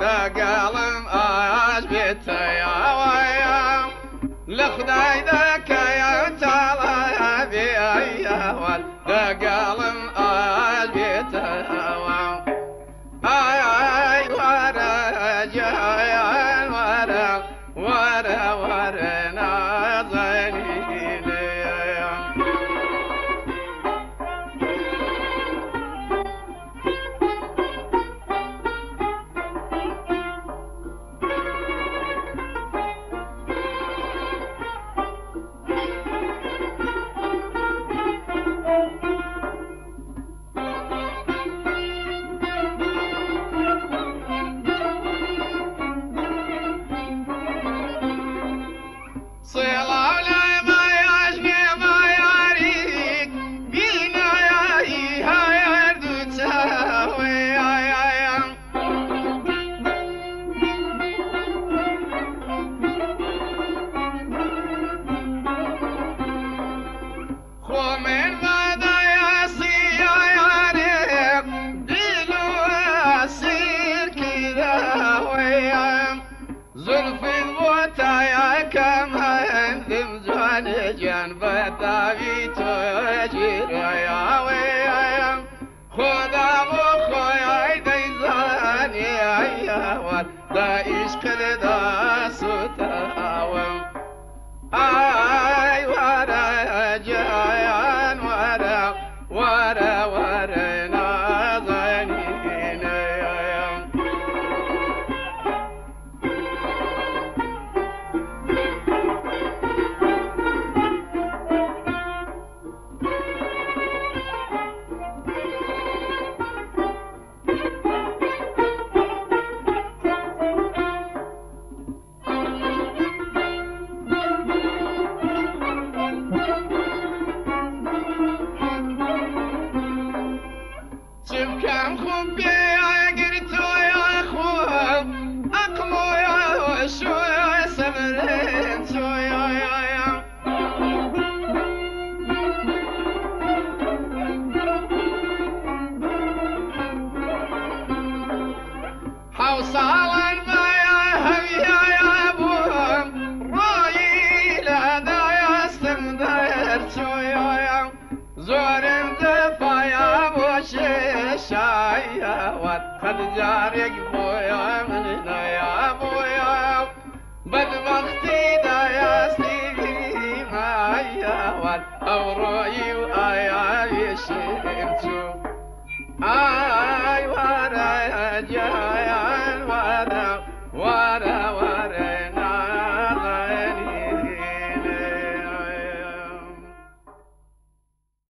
دەگەڵم ئاش بێتەیاوەیە لە خدای دە What up? زۆرم دەپایا بۆ شێشایەوە قەت جارێک بۆیە من نیا بۆیە بەدبختی دایاستی مایەوە ئەو ڕۆیی و ئایاوی شێر چوو ئای وارایە جار